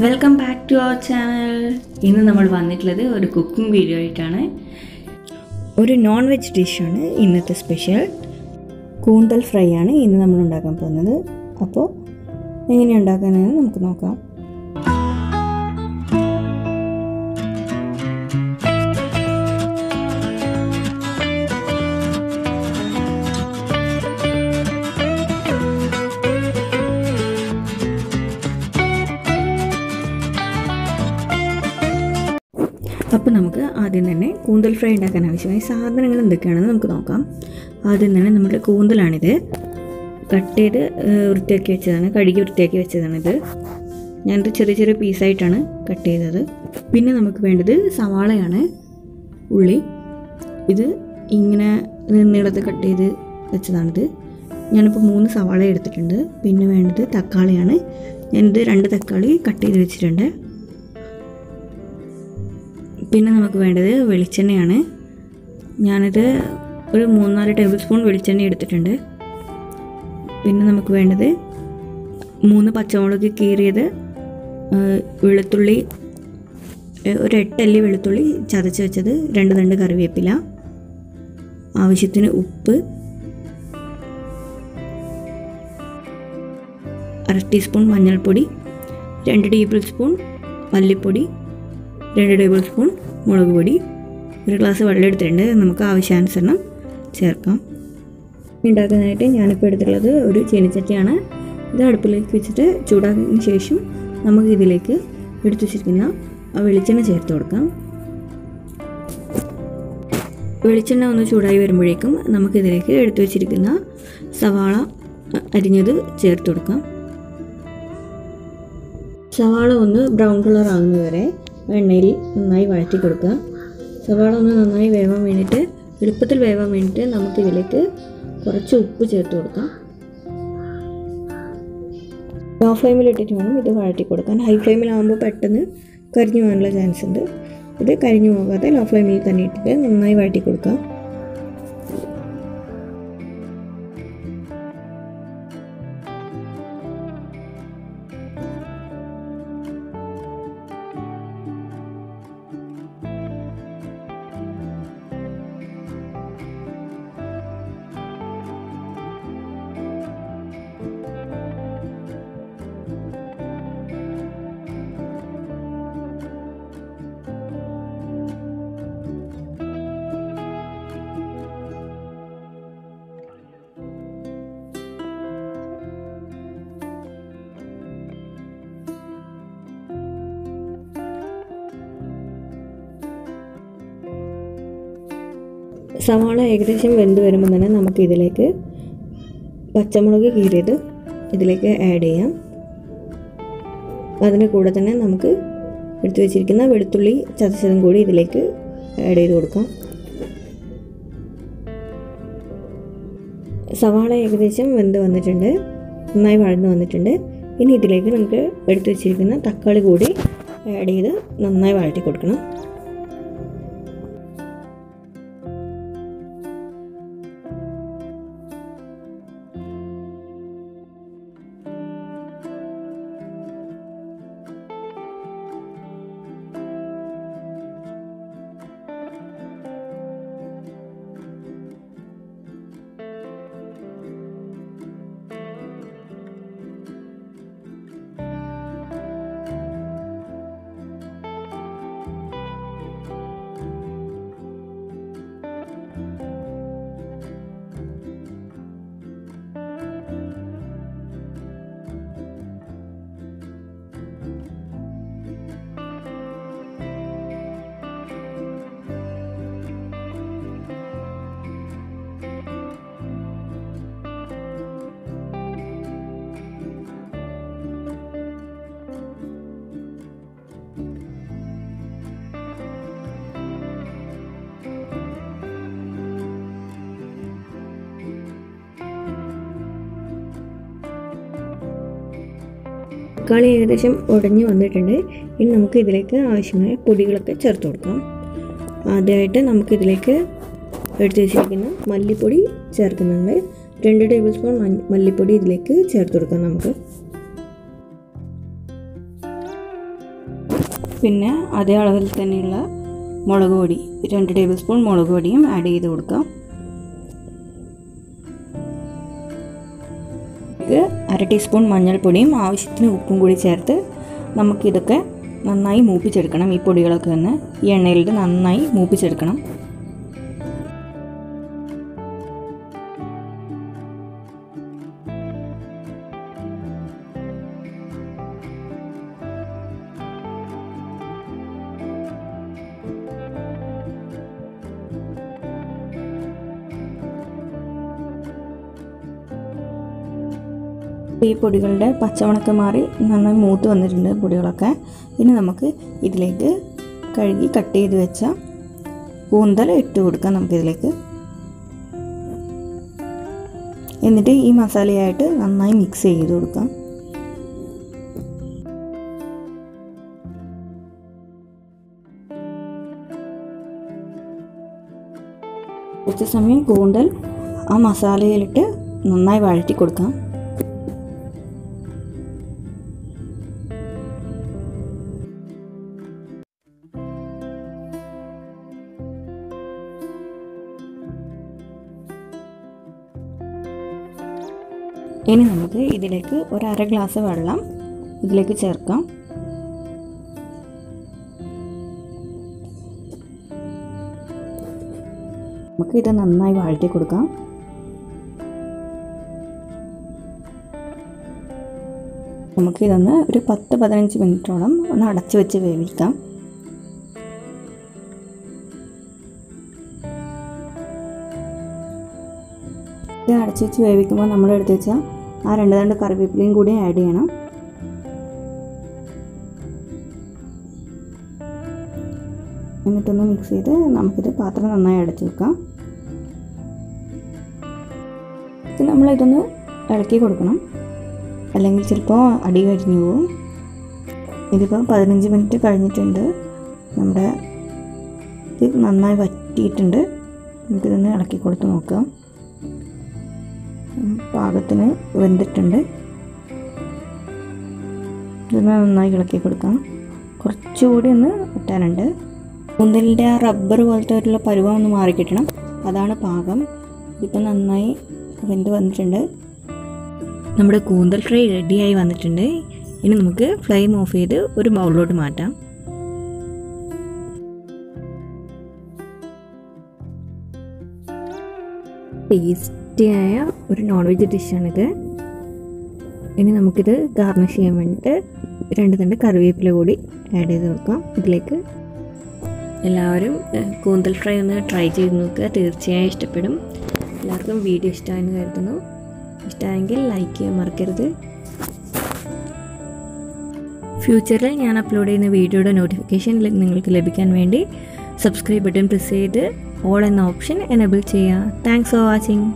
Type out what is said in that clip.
Welcome back to our channel ഇന്ന് നമ്മൾ വന്നിട്ടുള്ളത് ഒരു കുക്കിംഗ് വീഡിയോ ആയിട്ടാണ്. ഒരു നോൺ വെജ് ഡിഷാണ് ഇന്നത്തെ സ്പെഷ്യൽ കൂന്തൽ ഫ്രൈ ആണ് ഇന്ന് നമ്മൾ ഉണ്ടാക്കാൻ പോകുന്നത്. അപ്പോൾ എങ്ങനെയാണ് ഉണ്ടാക്കാനെന്ന് നമുക്ക് നോക്കാം. ആദ്യം തന്നെ കൂന്തൽ ഫ്രൈ ഉണ്ടാക്കാൻ ആവശ്യമായ സാധനങ്ങൾ എന്തൊക്കെയാണെന്ന് നമുക്ക് നോക്കാം. ആദ്യം തന്നെ നമ്മുടെ കൂന്തലാണിത്. കട്ട് ചെയ്ത് വൃത്തിയാക്കി വെച്ചതാണ്. കഴുകി വൃത്തിയാക്കി വെച്ചതാണിത്. ഞാനിത് ചെറിയ ചെറിയ പീസായിട്ടാണ് കട്ട് ചെയ്തത്. പിന്നെ നമുക്ക് വേണ്ടത് സവാളയാണ്. ഉള്ളി. ഇത് ഇങ്ങനെ നീളത്തിൽ കട്ട് ചെയ്ത് വെച്ചതാണിത്. ഞാനിപ്പോൾ മൂന്ന് സവാള എടുത്തിട്ടുണ്ട്. പിന്നെ വേണ്ടത് തക്കാളിയാണ്. ഞാനിത് രണ്ട് തക്കാളി കട്ട് ചെയ്ത് വെച്ചിട്ടുണ്ട്. പിന്നെ നമുക്ക് വേണ്ടത് വെളിച്ചെണ്ണയാണ്. ഞാനിത് ഒരു മൂന്നാൽ ടേബിൾ സ്പൂൺ വെളിച്ചെണ്ണ എടുത്തിട്ടുണ്ട്. പിന്നെ നമുക്ക് വേണ്ടത് മൂന്ന് പച്ചമുളക് കീറിയത് വെളുത്തുള്ളി ഒരു എട്ടല്ലി വെളുത്തുള്ളി ചതച്ച് വെച്ചത് രണ്ട് തണ്ട് കറിവേപ്പില ആവശ്യത്തിന് ഉപ്പ് അര ടീസ്പൂൺ മഞ്ഞൾപ്പൊടി രണ്ട് ടേബിൾ സ്പൂൺ മല്ലിപ്പൊടി രണ്ട് ടേബിൾ സ്പൂൺ മുളക് പൊടി ഒരു ഗ്ലാസ് വെള്ളം എടുത്തിട്ടുണ്ട്. നമുക്ക് ആവശ്യാനുസരണം ചേർക്കാം. ഉണ്ടാക്കാനായിട്ട് ഞാനിപ്പോൾ എടുത്തിട്ടുള്ളത് ഒരു ചീനിച്ചട്ടിയാണ്. ഇത് അടുപ്പിലേക്ക് വെച്ചിട്ട് ചൂടാക്കിയതിന് ശേഷം നമുക്ക് ഇതിലേക്ക് എടുത്തു വെച്ചിരിക്കുന്ന വെളിച്ചെണ്ണ ചേർത്ത് കൊടുക്കാം. വെളിച്ചെണ്ണ ഒന്ന് ചൂടായി വരുമ്പോഴേക്കും നമുക്കിതിലേക്ക് എടുത്തു വെച്ചിരിക്കുന്ന സവാള അരിഞ്ഞത് ചേർത്ത് കൊടുക്കാം. സവാള ഒന്ന് ബ്രൗൺ കളർ ആകുന്നതുവരെ എണ്ണയിൽ നന്നായി വഴറ്റി കൊടുക്കുക. സവാള ഒന്ന് നന്നായി വേവാൻ വേണ്ടിയിട്ട് എളുപ്പത്തിൽ വേവാൻ വേണ്ടിയിട്ട് നമുക്ക് ഇതിലേക്ക് കുറച്ച് ഉപ്പ് ചേർത്ത് കൊടുക്കാം. ലോ ഫ്ലെയിമിൽ ഇട്ടിട്ട് വേണം ഇത് വഴറ്റി കൊടുക്കാൻ. ഹൈ ഫ്ലെയിമിലാകുമ്പോൾ പെട്ടെന്ന് കരിഞ്ഞു പോകാനുള്ള ചാൻസ് ഉണ്ട്. ഇത് കരിഞ്ഞു പോകാതെ ലോ ഫ്ലെയിമിൽ തന്നെ ഇട്ടിട്ട് നന്നായി വഴറ്റി കൊടുക്കാം. സവാള ഏകദേശം വെന്ത് വരുമ്പോൾ തന്നെ നമുക്ക് ഇതിലേക്ക് പച്ചമുളക് കീറിയത് ഇതിലേക്ക് ആഡ് ചെയ്യാം. അതിന്റെ കൂടെ തന്നെ നമുക്ക് എടുത്തു വെച്ചിരിക്കുന്ന വെളുത്തുള്ളി ചതച്ചതും കൂടി ഇതിലേക്ക് ആഡ് ചെയ്ത് കൊടുക്കാം. സവാള ഏകദേശം വെന്ത് വന്നിട്ടുണ്ട്. നന്നായി വഴന്ന് വന്നിട്ടുണ്ട്. ഇനി ഇതിലേക്ക് നമുക്ക് എടുത്തു വെച്ചിരിക്കുന്ന തക്കാളി കൂടി ആഡ് ചെയ്ത് നന്നായി വഴറ്റി കൊടുക്കണം. തക്കാളി ഏകദേശം ഉടഞ്ഞു വന്നിട്ടുണ്ട്. ഇനി നമുക്ക് ഇതിലേക്ക് ആവശ്യമായ പൊടികളൊക്കെ ചേർത്ത് കൊടുക്കാം. ആദ്യമായിട്ട് നമുക്കിതിലേക്ക് എടുത്ത് വെച്ചിരിക്കുന്ന മല്ലിപ്പൊടി ചേർക്കുന്നുണ്ട്. രണ്ട് ടേബിൾ സ്പൂൺ മല്ലിപ്പൊടി ഇതിലേക്ക് ചേർത്ത് കൊടുക്കാം നമുക്ക്. പിന്നെ അതേ അളവിൽ തന്നെയുള്ള മുളക് പൊടി രണ്ട് ടേബിൾ സ്പൂൺ മുളക് പൊടിയും ആഡ് ചെയ്ത് കൊടുക്കാം. അര ടീസ്പൂൺ മഞ്ഞൾപ്പൊടിയും ആവശ്യത്തിന് ഉപ്പും കൂടി ചേർത്ത് നമുക്കിതൊക്കെ നന്നായി മൂപ്പിച്ചെടുക്കണം ഈ പൊടികളൊക്കെ ഒന്ന്. ഈ എണ്ണയിലിട്ട് നന്നായി മൂപ്പിച്ചെടുക്കണം. ഈ പൊടികളുടെ പച്ചമണക്കം മാറി നന്നായി മൂത്ത് വന്നിട്ടുണ്ട് പൊടികളൊക്കെ. ഇനി നമുക്ക് ഇതിലേക്ക് കഴുകി കട്ട് ചെയ്ത് വെച്ച കൂന്തൽ ഇട്ട് കൊടുക്കാം നമുക്കിതിലേക്ക്. എന്നിട്ട് ഈ മസാലയായിട്ട് നന്നായി മിക്സ് ചെയ്ത് കൊടുക്കാം. കുറച്ച് സമയം കൂന്തൽ ആ മസാലയിലിട്ട് നന്നായി വഴറ്റി കൊടുക്കാം. ഇനി നമുക്ക് ഇതിലേക്ക് ഒരു അര ഗ്ലാസ് വെള്ളം ഇതിലേക്ക് ചേർക്കാം. നമുക്ക് ഇത് നന്നായി വഴറ്റി കൊടുക്കാം. നമുക്ക് ഇതൊന്ന് ഒരു പത്ത് പതിനഞ്ച് മിനിറ്റോളം ഒന്ന് അടച്ചു വെച്ച് വേവിക്കാം. ഇത് അടച്ചു വെച്ച് വേവിക്കുമ്പോൾ നമ്മൾ എടുത്ത് വെച്ചാൽ ആ രണ്ട് രണ്ട് കറിവേപ്പിലയും കൂടി ആഡ് ചെയ്യണം. എന്നിട്ടൊന്ന് മിക്സ് ചെയ്ത് നമുക്കിത് പാത്രം നന്നായി അടച്ചു വെക്കാം. ഇത് നമ്മളിതൊന്ന് ഇളക്കി കൊടുക്കണം. അല്ലെങ്കിൽ ചിലപ്പോൾ അടി കരിഞ്ഞു പോകും ഇതിപ്പോൾ പതിനഞ്ച് മിനിറ്റ് കഴിഞ്ഞിട്ടുണ്ട്. നമ്മുടെ ഇത് നന്നായി വറ്റിയിട്ടുണ്ട്. നമുക്കിതൊന്ന് ഇളക്കി കൊടുത്ത് നോക്കാം. പാകത്തിന് വെന്തിട്ടുണ്ട്. ഇതിനെ നന്നായി ഇളക്കി കൊടുക്കാം. കുറച്ചുകൂടി ഒന്ന് ഇട്ടാനുണ്ട്. കൂന്തലിന്റെ ആ റബ്ബർ പോലത്തെ ഒരു പരുവം ഒന്ന് മാറി കിട്ടണം അതാണ് പാകം. ഇതിപ്പോൾ നന്നായി വെന്ത് വന്നിട്ടുണ്ട്. നമ്മുടെ കൂന്തൽ ഫ്രൈ റെഡിയായി വന്നിട്ടുണ്ട്. ഇനി നമുക്ക് ഫ്ലെയിം ഓഫ് ചെയ്ത് ഒരു ബൗളിലോട്ട് മാറ്റാം. ടേസ്റ്റിയായ ഒരു നോൺ വെജ് ഡിഷാണിത്. ഇനി നമുക്കിത് ഗാർണിഷ് ചെയ്യാൻ വേണ്ടിയിട്ട് രണ്ട് തണ്ട് കറിവേപ്പില കൂടി ആഡ് ചെയ്ത് കൊടുക്കാം. ഇതിലേക്ക് എല്ലാവരും കൂന്തൽ ഫ്രൈ ഒന്ന് ട്രൈ ചെയ്ത് നോക്കുക. തീർച്ചയായും ഇഷ്ടപ്പെടും. എല്ലാവർക്കും വീഡിയോ ഇഷ്ടമായെന്ന് കരുതുന്നു. ഇഷ്ടമായെങ്കിൽ ലൈക്ക് ചെയ്യാൻ മറക്കരുത്. ഫ്യൂച്ചറിൽ ഞാൻ അപ്ലോഡ് ചെയ്യുന്ന വീഡിയോയുടെ നോട്ടിഫിക്കേഷൻ നിങ്ങൾക്ക് ലഭിക്കാൻ വേണ്ടി സബ്സ്ക്രൈബ് ബട്ടൺ പ്രസ് ചെയ്ത് ഓൾ എന്ന ഓപ്ഷൻ എനബിൾ ചെയ്യുക. Thanks for watching